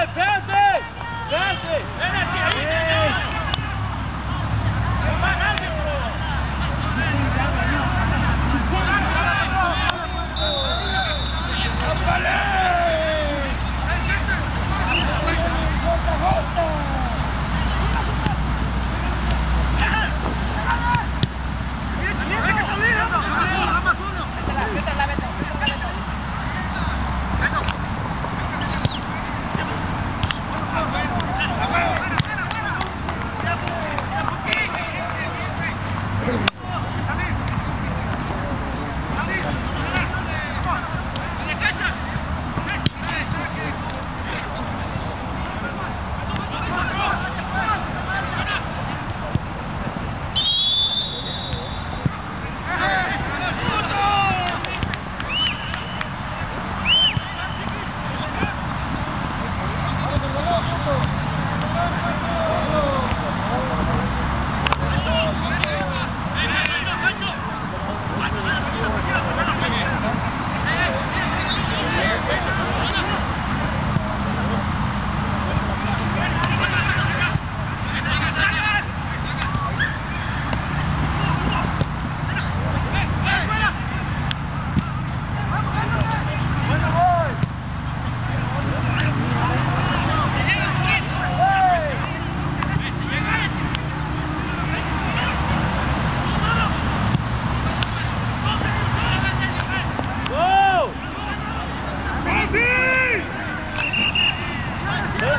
Bebê, bebê!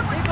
Everybody.